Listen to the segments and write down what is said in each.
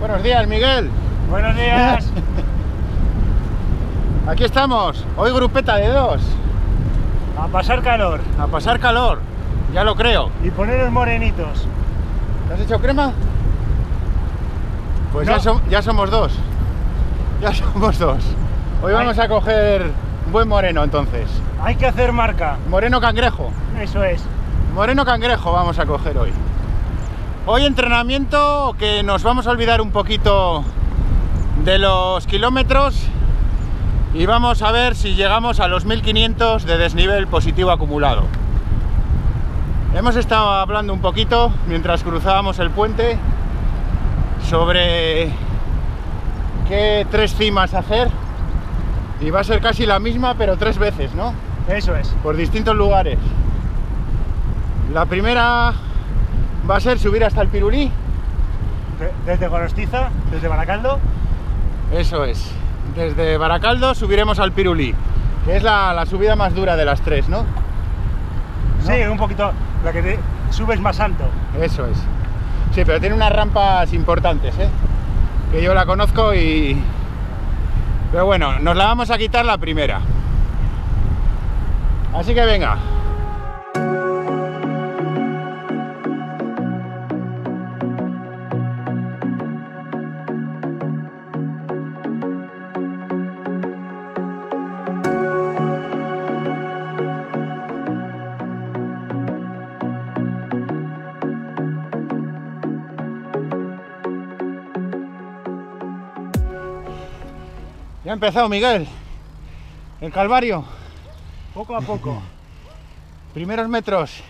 Buenos días, Miguel. Buenos días. Aquí estamos, hoy grupeta de dos. A pasar calor A pasar calor, ya lo creo. y poneros morenitos. ¿Te has hecho crema? Pues ya, ya somos dos. Ya somos dos. Hoy vamos a coger buen moreno entonces. Hay que hacer marca. Moreno cangrejo. Eso es. Moreno cangrejo vamos a coger hoy. Hoy entrenamiento que nos vamos a olvidar un poquito de los kilómetros y vamos a ver si llegamos a los 1500 de desnivel positivo acumulado. Hemos estado hablando un poquito mientras cruzábamos el puente sobre qué tres cimas hacer y va a ser casi la misma pero tres veces, ¿no? Eso es. por distintos lugares. La primera va a ser subir hasta el Pirulí, De- Desde Gorostiza, desde Baracaldo. eso es. Desde Baracaldo subiremos al Pirulí, que es la, la subida más dura de las tres, ¿no? Sí, un poquito. La que te subes más alto. Eso es. Sí, pero tiene unas rampas importantes, ¿eh? Que yo la conozco y... Pero bueno, nos la vamos a quitar la primera. Así que venga. Ya ha empezado, Miguel. El Calvario. Poco a poco. primeros metros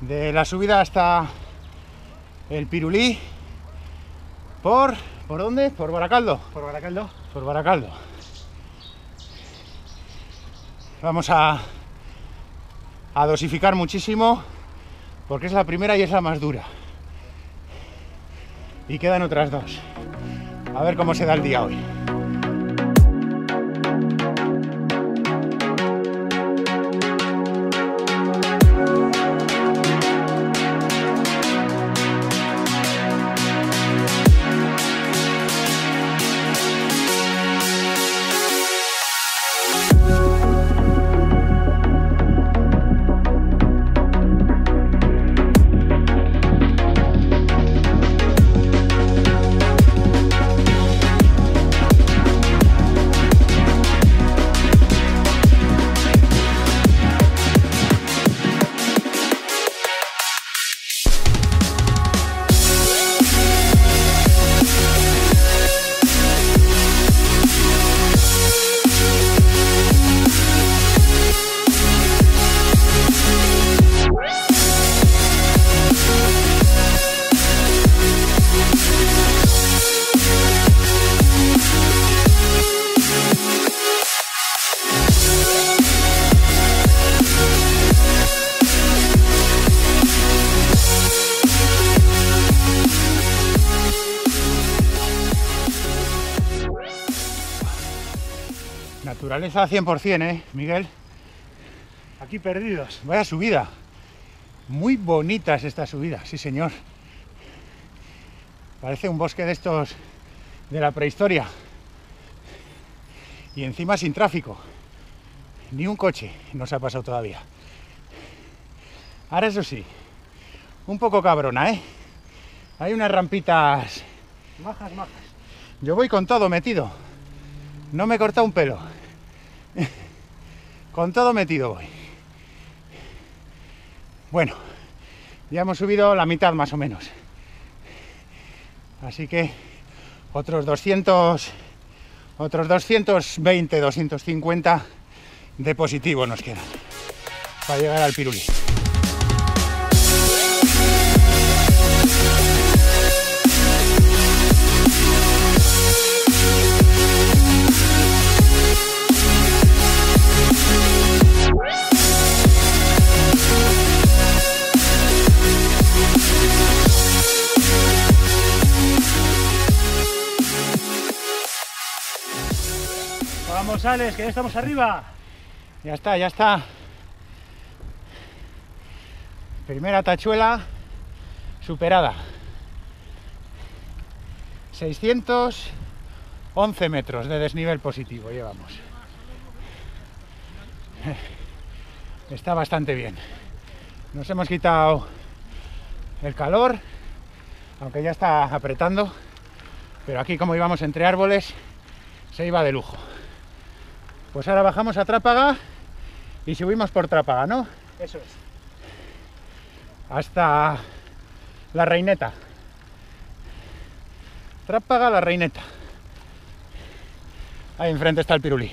de la subida hasta el Pirulí por ¿por dónde? Por Baracaldo, Por Baracaldo. por Baracaldo. Vamos a a dosificar muchísimo porque es la primera y es la más dura. Y quedan otras dos. A ver cómo se da el día hoy. Naturaleza 100%, ¿eh, Miguel? Aquí perdidos. Vaya subida. Muy bonita es esta subida, sí señor. Parece un bosque de estos de la prehistoria. Y encima sin tráfico. Ni un coche nos ha pasado todavía. Ahora eso sí, un poco cabrona, ¿eh? Hay unas rampitas. Majas, majas. Yo voy con todo metido. No me he cortado un pelo. Con todo metido voy. Bueno, ya hemos subido la mitad más o menos. Así que otros 200, otros 220, 250 de positivo nos quedan para llegar al Pirulí. Que ya estamos arriba. Ya está, ya está. Primera tachuela superada. 611 metros de desnivel positivo llevamos. Está bastante bien. Nos hemos quitado el calor, aunque ya está apretando, pero aquí como íbamos entre árboles, se iba de lujo. Pues ahora bajamos a Trápaga y subimos por Trápaga, ¿no? Eso es. Hasta la Reineta. Trápaga, la Reineta. Ahí enfrente está el pirulí.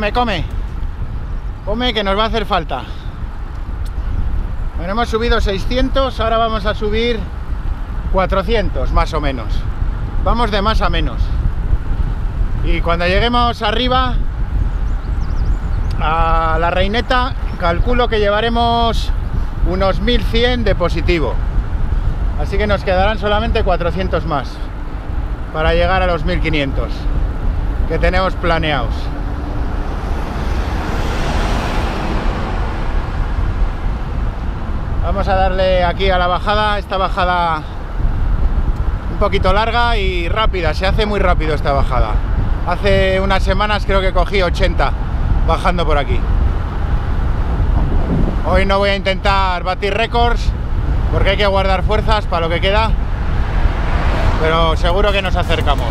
Come, come. Come que nos va a hacer falta. Bueno, hemos subido 600, ahora vamos a subir 400 más o menos. Vamos de más a menos. Y cuando lleguemos arriba a la reineta, calculo que llevaremos unos 1100 de positivo. Así que nos quedarán solamente 400 más para llegar a los 1500 que tenemos planeados. Vamos a darle aquí a la bajada, esta bajada un poquito larga y rápida, se hace muy rápido esta bajada. Hace unas semanas creo que cogí 80 bajando por aquí. Hoy no voy a intentar batir récords porque hay que guardar fuerzas para lo que queda, pero seguro que nos acercamos.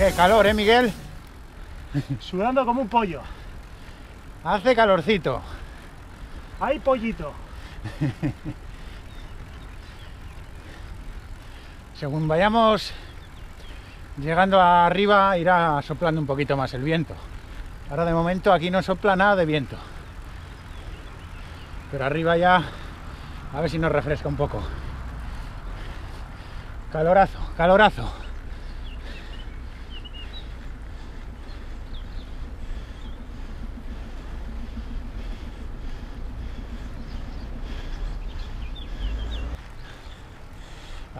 Qué calor, ¿eh, Miguel? Sudando como un pollo. Hace calorcito. ¡Ay, pollito! Según vayamos llegando arriba, irá soplando un poquito más el viento. Ahora de momento aquí no sopla nada de viento. Pero arriba ya, a ver si nos refresca un poco. Calorazo, calorazo.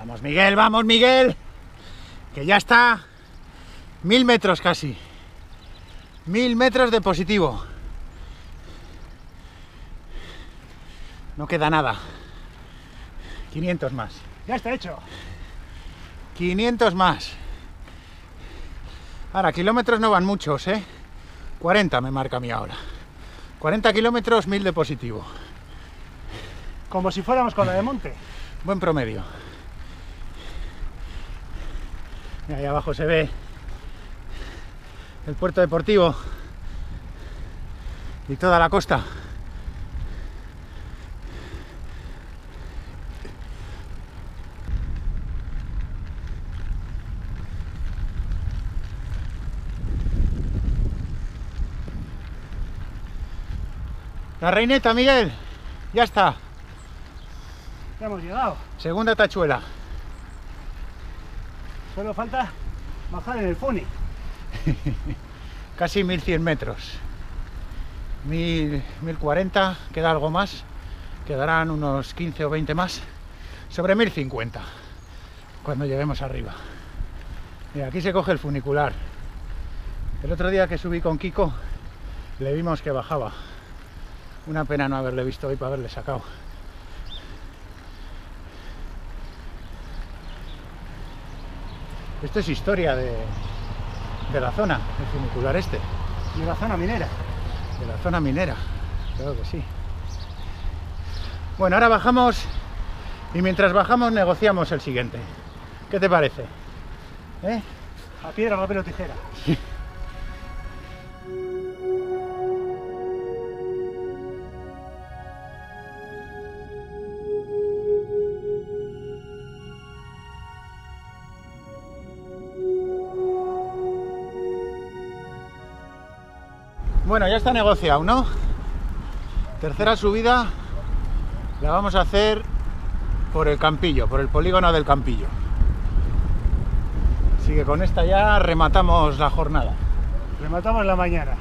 Vamos, Miguel, vamos, Miguel. Que ya está mil metros casi. Mil metros de positivo. No queda nada. 500 más. Ya está hecho. 500 más. Ahora, kilómetros no van muchos, ¿eh? 40 me marca a mí ahora. 40 kilómetros, 1000 de positivo. Como si fuéramos con la de monte. Buen promedio. Y ahí abajo se ve el puerto deportivo y toda la costa. La reineta, Miguel. Ya está. Ya hemos llegado. Segunda tachuela. Solo falta bajar en el Funi. Casi 1100 metros. 1000, 1040, queda algo más. Quedarán unos 15 o 20 más. Sobre 1050. Cuando lleguemos arriba. Aquí se coge el funicular. El otro día que subí con Kiko, le vimos que bajaba. Una pena no haberle visto hoy para haberle sacado. Esto es historia de, de la zona, el funicular este, Y la zona minera. de la zona minera. Claro que sí. Bueno, ahora bajamos y mientras bajamos negociamos el siguiente. ¿Qué te parece? ¿Eh? A piedra, papel o tijera. Bueno, ya está negociado, ¿no? Tercera subida la vamos a hacer por el Campillo, por el polígono del Campillo. Así que con esta ya rematamos la jornada. Rematamos la mañana.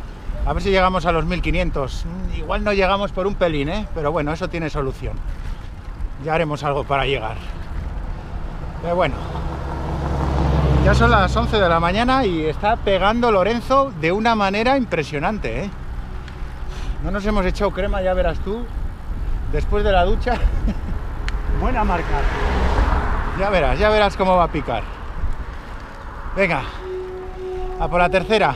A ver si llegamos a los 1500. Mm, Igual no llegamos por un pelín, ¿eh? Pero bueno, eso tiene solución. Ya haremos algo para llegar. Pero bueno. Ya son las 11 de la mañana y está pegando Lorenzo de una manera impresionante, ¿eh? No nos hemos echado crema, ya verás tú. Después de la ducha, Buena marca. ya verás, ya verás cómo va a picar. Venga, a por la tercera.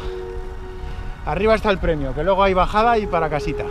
Arriba está el premio, que luego hay bajada y para casita.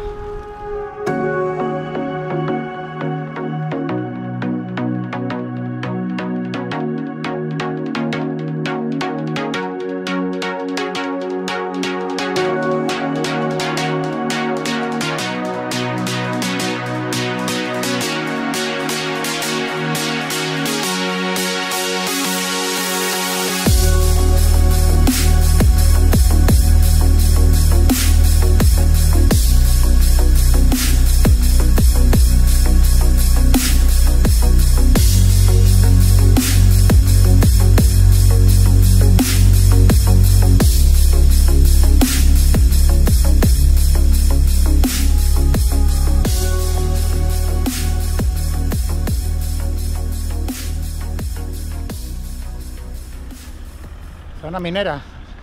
Zona minera,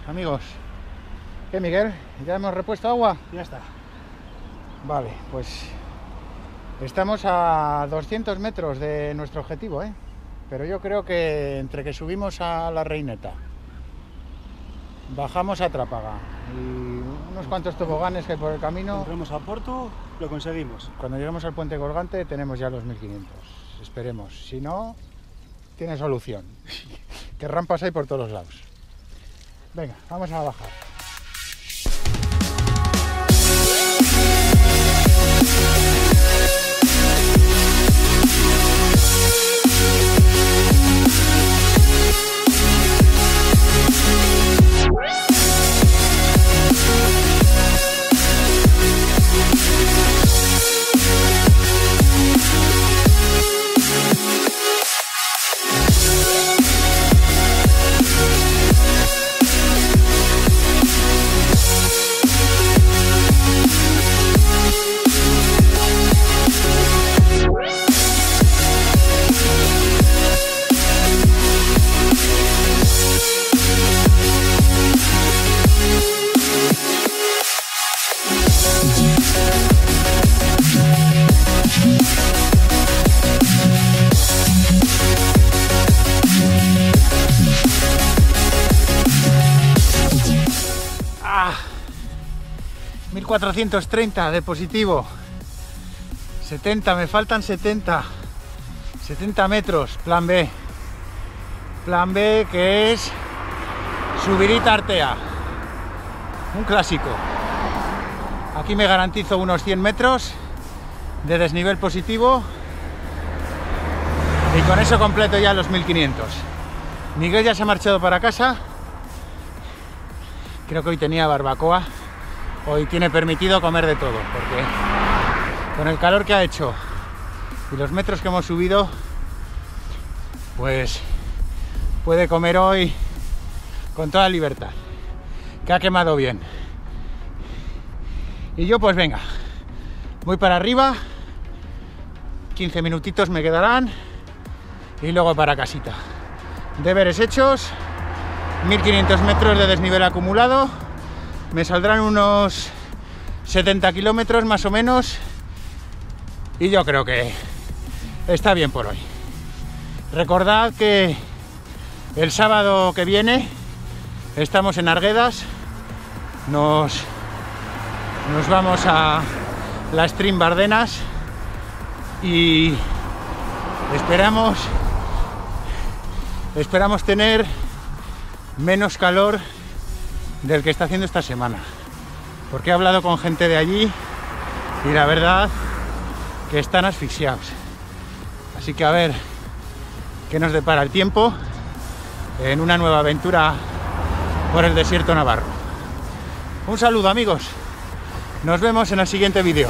amigos. ¿Qué, Miguel? ¿Ya hemos repuesto agua? Ya está. Vale, pues estamos a 200 metros de nuestro objetivo, ¿eh? Pero yo creo que entre que subimos a la Reineta, bajamos a Trápaga y unos cuantos toboganes que hay por el camino, Entramos a Porto, lo conseguimos. cuando lleguemos al puente colgante tenemos ya los 1500. Esperemos. Si no, tiene solución. que rampas hay por todos los lados. Venga, vamos a bajar. 1430 de positivo. 70, me faltan 70. 70 metros, plan B. Plan B que es Subirita Artea. Un clásico. Aquí me garantizo unos 100 metros de desnivel positivo y con eso completo ya los 1500. Miguel ya se ha marchado para casa. Creo que hoy tenía barbacoa. Hoy tiene permitido comer de todo, porque con el calor que ha hecho y los metros que hemos subido, pues puede comer hoy con toda libertad. Que ha quemado bien. Y yo pues venga, voy para arriba, 15 minutitos me quedarán y luego para casita. Deberes hechos, 1500 metros de desnivel acumulado, me saldrán unos 70 kilómetros más o menos y yo creo que está bien por hoy. Recordad que el sábado que viene estamos en Arguedas, nos, nos vamos a la Stream Bardenas y esperamos esperamos tener menos calor del que está haciendo esta semana. Porque he hablado con gente de allí y la verdad que están asfixiados. Así que a ver qué nos depara el tiempo en una nueva aventura por el desierto navarro. Un saludo amigos. Nos vemos en el siguiente vídeo